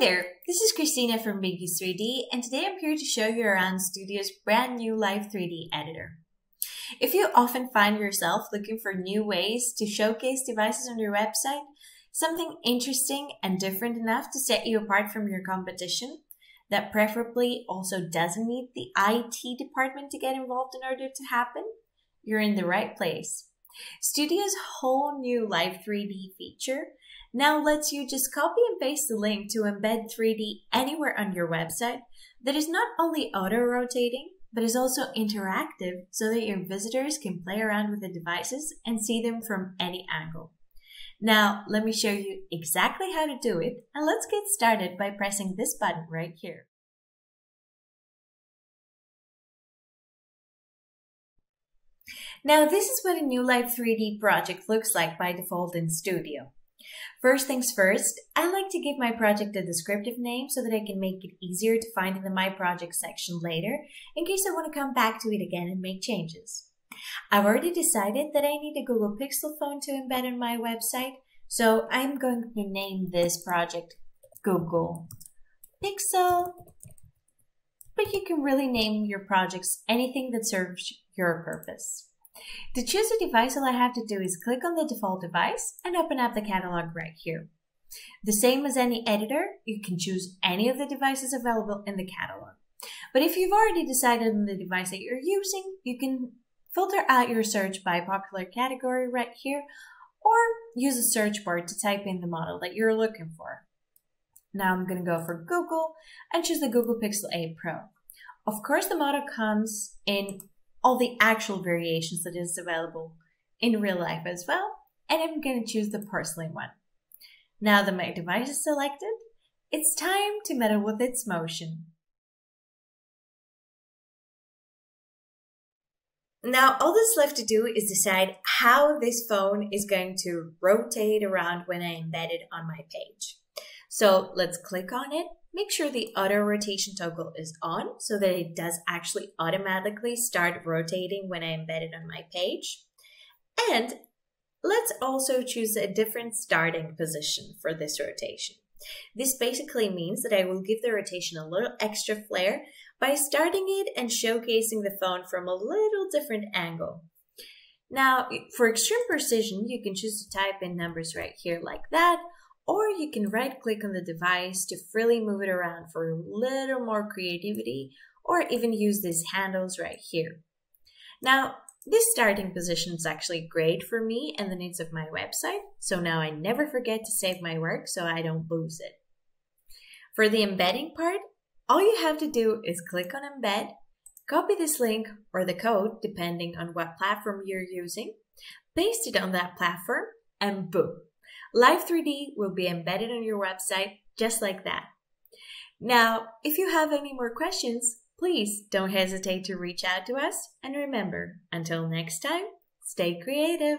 there, this is Christina from Binky's 3D and today I'm here to show you around Studio's brand new Live 3D editor. If you often find yourself looking for new ways to showcase devices on your website, something interesting and different enough to set you apart from your competition, that preferably also doesn't need the IT department to get involved in order to happen, you're in the right place. Studio's whole new Live 3D feature now lets you just copy and paste the link to embed 3D anywhere on your website that is not only auto-rotating, but is also interactive so that your visitors can play around with the devices and see them from any angle. Now, let me show you exactly how to do it, and let's get started by pressing this button right here. Now, this is what a new Live 3D project looks like by default in Studio. First things first, I like to give my project a descriptive name so that I can make it easier to find in the My Project section later in case I want to come back to it again and make changes. I've already decided that I need a Google Pixel phone to embed on my website, so I'm going to name this project Google Pixel. But you can really name your projects anything that serves your purpose. To choose a device, all I have to do is click on the default device and open up the catalog right here. The same as any editor, you can choose any of the devices available in the catalog. But if you've already decided on the device that you're using, you can filter out your search by popular category right here, or use a search bar to type in the model that you're looking for. Now I'm going to go for Google and choose the Google Pixel 8 Pro. Of course, the model comes in all the actual variations that is available in real life as well. And I'm going to choose the porcelain one. Now that my device is selected, it's time to meddle with its motion. Now, all that's left to do is decide how this phone is going to rotate around when I embed it on my page. So let's click on it Make sure the auto rotation toggle is on so that it does actually automatically start rotating when I embed it on my page. And let's also choose a different starting position for this rotation. This basically means that I will give the rotation a little extra flair by starting it and showcasing the phone from a little different angle. Now, for extreme precision, you can choose to type in numbers right here like that, or you can right click on the device to freely move it around for a little more creativity or even use these handles right here. Now, this starting position is actually great for me and the needs of my website, so now I never forget to save my work so I don't lose it. For the embedding part, all you have to do is click on embed, copy this link or the code depending on what platform you're using, paste it on that platform, and boom, Live 3D will be embedded on your website just like that. Now, if you have any more questions, please don't hesitate to reach out to us. And remember, until next time, stay creative.